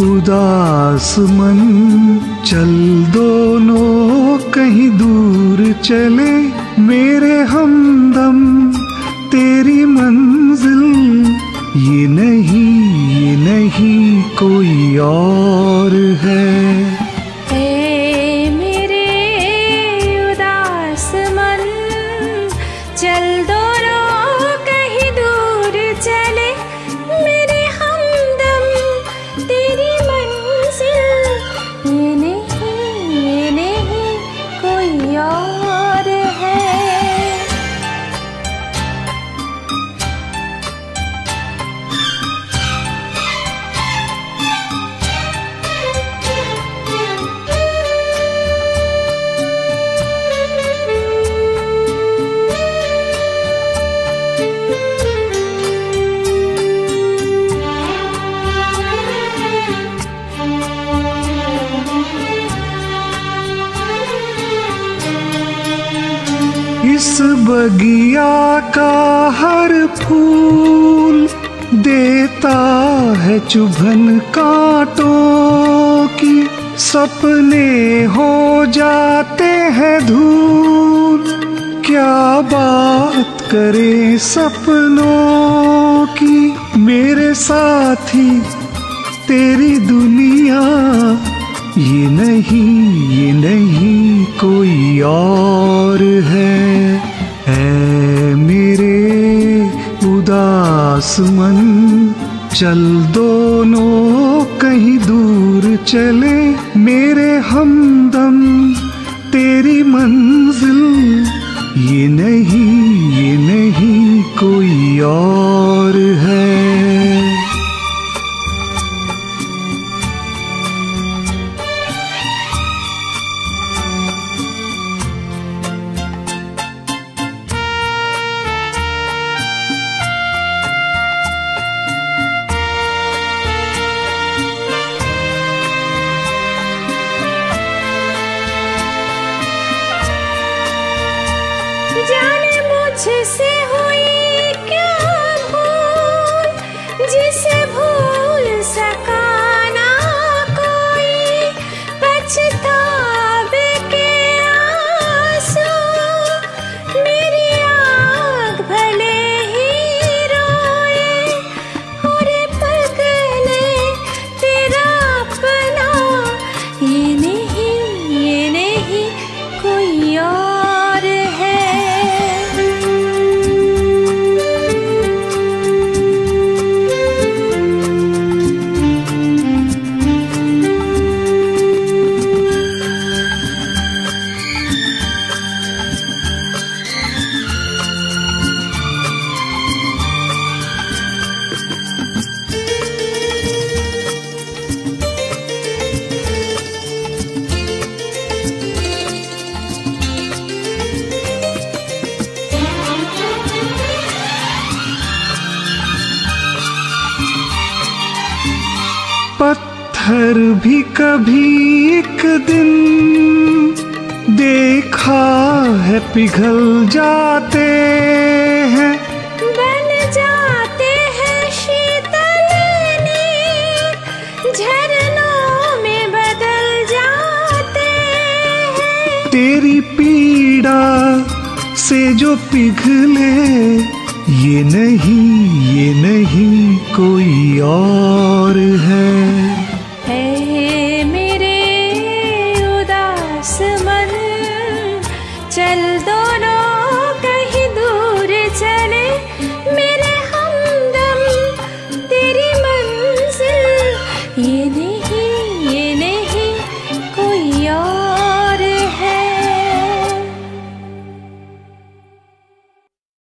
उदास मन चल दोनों कहीं दूर चले मेरे हमदम कोई और है इस बगिया का हर फूल देता है चुभन कांटों की। सपने हो जाते हैं धूल। क्या बात करे सपनों की? मेरे साथी, तेरी दुनिया ये नहीं ये नहीं कोई और है। ऐ मेरे उदास मन चल दोनों कहीं दूर चले। मेरे हमदम, तेरी मंजिल, ये नहीं ये नहीं कोई और है। to see पत्थर भी कभी एक दिन देखा है पिघल जाते हैं। बन जाते हैं शीतल झरनों में बदल जाते हैं। तेरी पीड़ा से जो पिघले ये नहीं ये नहीं कोई और है। है मेरे उदास मन। चल दोनों